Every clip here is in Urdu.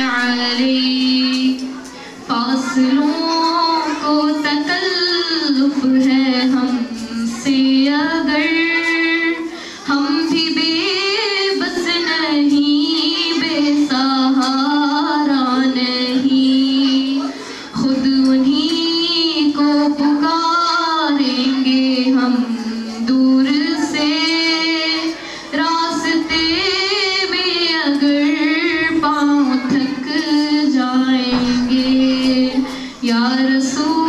عليه Madre Sul.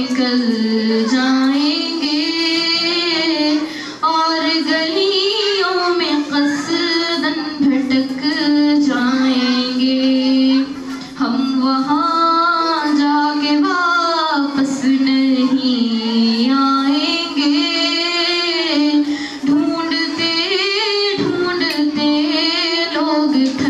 نکل جائیں گے اور گلیوں میں قصدن بھٹک جائیں گے۔ ہم وہاں جا کے واپس نہیں آئیں گے۔ ڈھونڈتے ڈھونڈتے لوگ تھک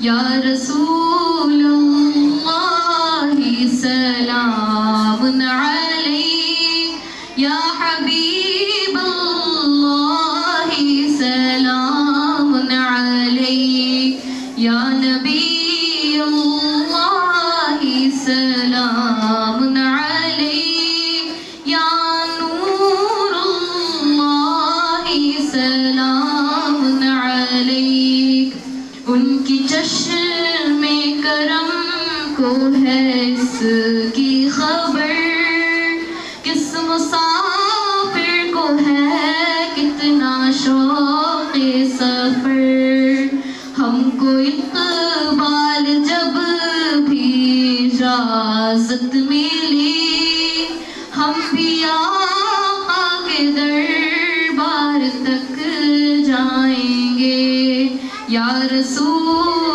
Ya Resulallah اجازت ملی ہم بھی آقا کے دربار تک جائیں گے۔ یا رسول